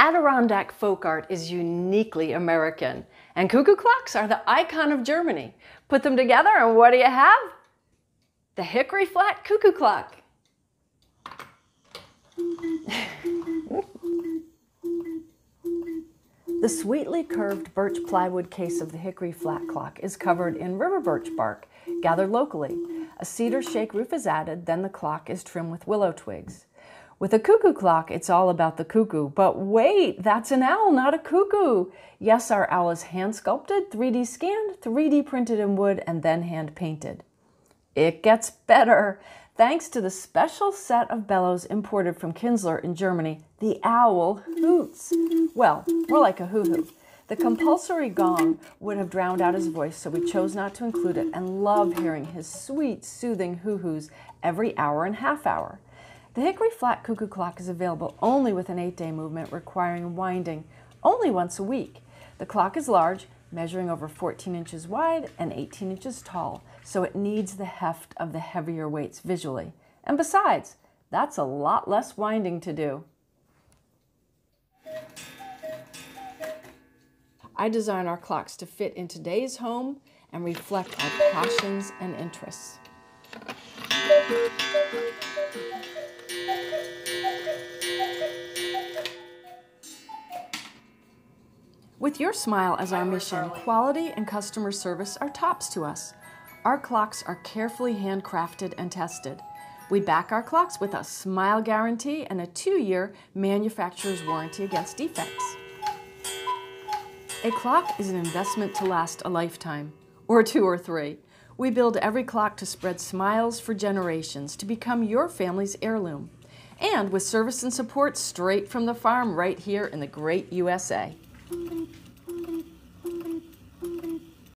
Adirondack folk art is uniquely American, and cuckoo clocks are the icon of Germany. Put them together, and what do you have? The hickory flat cuckoo clock. the sweetly curved birch plywood case of the hickory flat clock is covered in river birch bark, gathered locally. A cedar shake roof is added, then the clock is trimmed with willow twigs. With a cuckoo clock, it's all about the cuckoo. But wait, that's an owl, not a cuckoo. Yes, our owl is hand sculpted, 3D scanned, 3D printed in wood, and then hand painted. It gets better. Thanks to the special set of bellows imported from Kienzler in Germany, the owl hoots. Well, more like a hoo-hoo. The compulsory gong would have drowned out his voice, so we chose not to include it and love hearing his sweet, soothing hoo-hoos every hour and half hour. The Hickory Flat Cuckoo Clock is available only with an eight-day movement requiring winding only once a week. The clock is large, measuring over 14 inches wide and 18 inches tall, so it needs the heft of the heavier weights visually. And besides, that's a lot less winding to do. I design our clocks to fit in today's home and reflect our passions and interests. With your smile as our mission, quality and customer service are tops to us. Our clocks are carefully handcrafted and tested. We back our clocks with a smile guarantee and a two-year manufacturer's warranty against defects. A clock is an investment to last a lifetime, or two or three. We build every clock to spread smiles for generations, to become your family's heirloom. And with service and support straight from the farm right here in the great USA.